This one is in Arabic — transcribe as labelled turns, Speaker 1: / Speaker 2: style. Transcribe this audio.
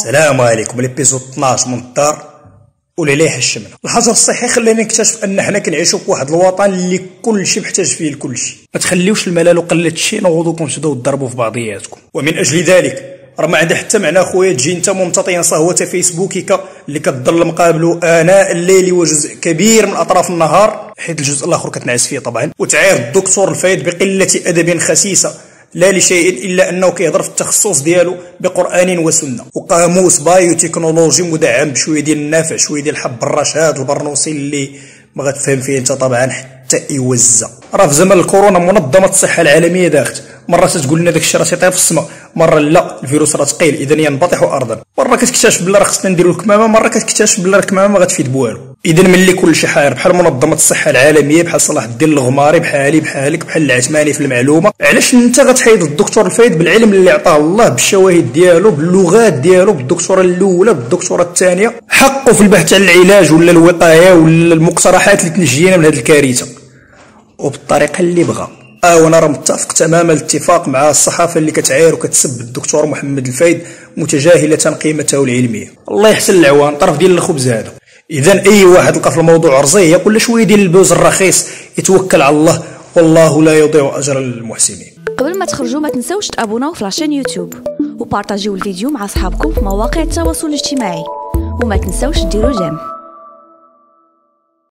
Speaker 1: السلام عليكم. ال épisode 12 من الدار ولعليه الشمل. الحجر الصحي خلاني نكتشف أن حنا كنعيشوا في واحد الوطن اللي كل شيء محتاج فيه الكل شيء ما تخليوش الملل وقلة الشيء نوضوكم تبداو تضربوا في بعضياتكم. ومن أجل ذلك راه ما عندها حتى معنى خويا تجي أنت ممتطيا صهوة فيسبوكك اللي كتضل مقابلو آناء الليل وجزء كبير من أطراف النهار حيت الجزء الآخر كتنعس فيه طبعا. وتعاير الدكتور الفايد بقلة أدب خسيسة. لا لشيء إلا أنه كيهضر في التخصص ديالو بقرآن وسنة. وقاموس biotechnology مدعم بشوية ديال النافع شوية ديال حب الرشاد البرنوسي اللي ما غتفهم فيه أنت طبعا حتى يوزع. راه في زمن الكورونا منظمة الصحة العالمية داخت. مرة تقول لنا داك الشيء راه تيطير في السماء مرة لا الفيروس راه ثقيل اذا ينبطح ارضا مرة كتكتشف بلا راه خصنا نديرو الكمامة مرة كتكتشف بلا الكمامة ما غتفيد بوالو. اذا ملي كل شيء حاير بحال منظمة الصحة العالمية بحال صلاح الدين الغماري بحالي بحالك بحال العثماني في المعلومة. علاش أنت غتحيد الدكتور الفايد بالعلم اللي عطاه الله بالشواهد ديالو باللغات ديالو بالدكتورة الأولى بالدكتورة الثانية؟ حقه في البحث عن العلاج ولا الوقاية ولا المقترحات اللي تنجينا من هذه الكارثة. وبالطريقة اللي بغى. آه وأنا راه متفق تماما الاتفاق مع الصحافة اللي كتعاير وكتسب الدكتور محمد الفايد متجاهلة قيمته العلمية. الله يحسن العوان طرف ديال الخبز هذا. اذا أي واحد لقى في الموضوع رزيه يقول له شوية ديال ال buzz الرخيص؟ يتوكل على الله والله لا يضيع أجر المحسنين.
Speaker 2: قبل ما تخرجوا ما تنسوش تابوناو في la chaîne YouTube وبارطاجيو الفيديو مع أصحابكم في مواقع التواصل الاجتماعي وما تنسوش ديروا جيم.